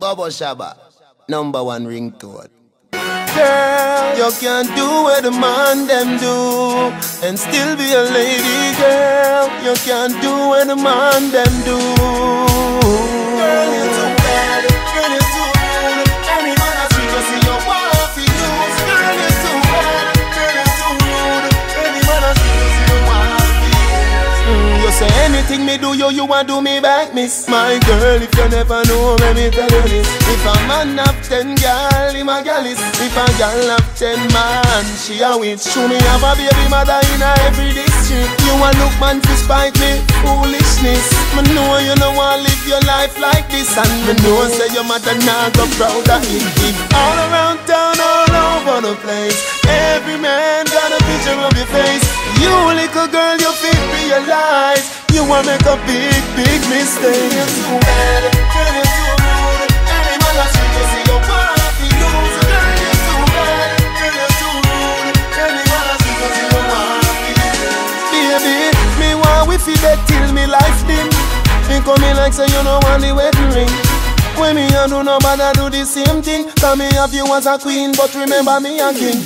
Bubba Shaba, number one ringtone. Girl, you can do what the man them do and still be a lady girl. You can do what the man them do. Anything me do you, you want do me back, miss. My girl, if you never know, let me tell you this. If a man have ten gal, him a gal is. If a gal have ten man, she a witch. Show me have a baby mother in a every district. You a look man to spite me, foolishness. Me know you no want live your life like this, and me know say your mother not go proud of it. It all around town, all over the place. Every man got a picture of your face. You little girl, you fit realize you wanna make a big, big mistake. You're too bad, girl, you're too rude. You see. Girl, you're too bad, girl, you're too rude. You see. Baby, me want till me. Me like say you know want the wedding ring. When me and do nobody do the same thing. Me have you as a queen, but remember me a king.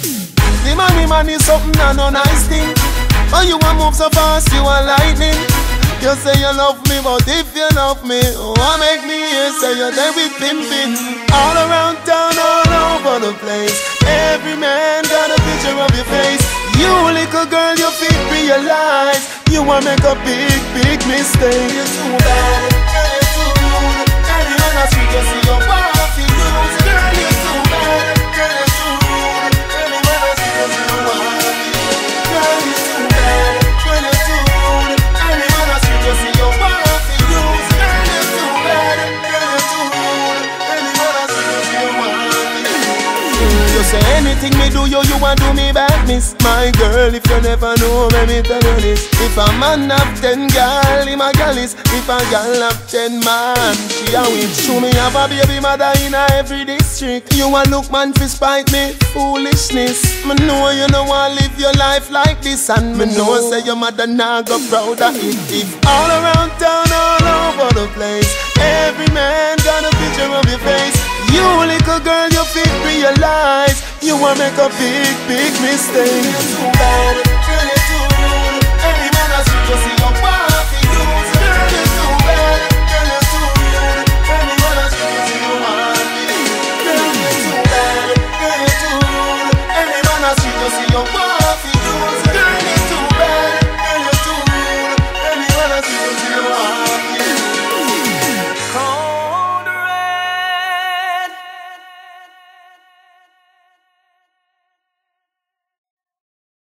The money man is something and no nice thing. But you want move so fast, you are lightning. You say you love me, but if you love me, what make me hear say you're there with pimping? All around town, all over the place. Every man got a picture of your face. You little girl, you fit realize you wanna make a big, big mistake. You're too bad, you're too rude. Girl, you on the You say anything me do you, you want do me back, miss My girl, if you never know, let me tell you this. If a man have ten gal, him a gal is If a gal have ten man, she a witch Show me have a baby mother in a every district. You a look man fi spite me, foolishness. Me know you know want live your life like this And me know say your mother nah go proud of it. If all around Little girl, you feel realize You wanna make a big, big mistake. You're too bad, girl, too rude Any man has you just see your wife Girl, you're too bad, girl, you're too rude Any man has you just see your wife Girl, too bad, girl, too rude